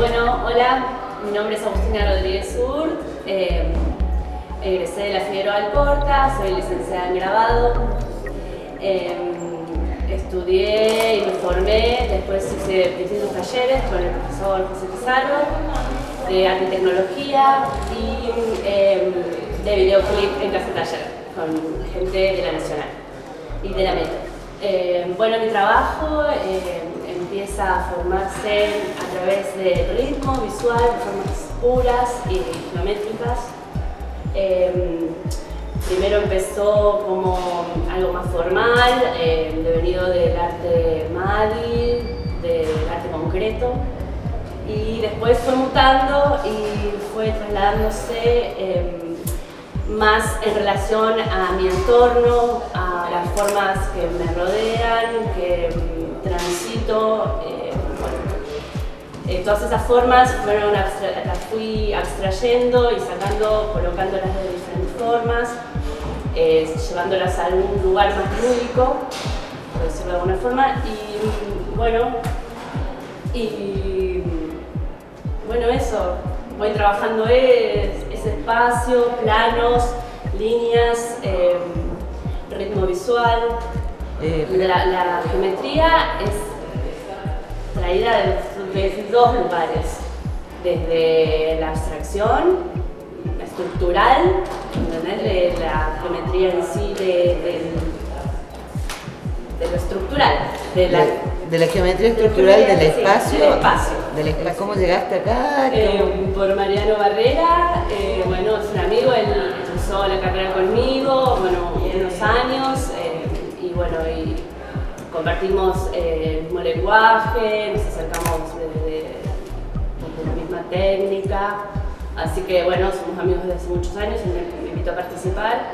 Hola, mi nombre es Agustina Rodríguez Sur, eh, egresé de la Figueroa Alcorta, soy licenciada en grabado. Eh, estudié y me formé, después hice distintos talleres con el profesor José Pizarro de arte y tecnología y eh, de videoclip en casa taller con gente de la Nacional y de la Meta. bueno, mi trabajo empieza a formarse a través de ritmo visual, de formas puras y geométricas. Em, primero empezó como algo más formal, eh, devenido del arte MADI, del arte concreto, y después fue mutando y fue trasladándose em, más en relación a mi entorno, a las formas que me rodean, que todas esas formas fueron las fui abstrayendo y sacando, colocándolas de diferentes formas, eh, llevándolas a algún lugar más lúdico, por decirlo de alguna forma, y bueno, y bueno eso, voy trabajando ese espacio, planos, líneas, ritmo visual, eh, la, geometría es traída desde dos lugares, desde la abstracción estructural, de la geometría en sí, de, lo estructural, de la, de la geometría estructural del espacio. Del espacio. ¿Cómo llegaste acá? Eh, por Mariano Barrera, eh, bueno, es un amigo, él empezó la carrera conmigo, bueno, unos años, bueno, y compartimos el mismo lenguaje, nos acercamos desde, la misma técnica, así que bueno, somos amigos desde hace muchos años y me, invito a participar,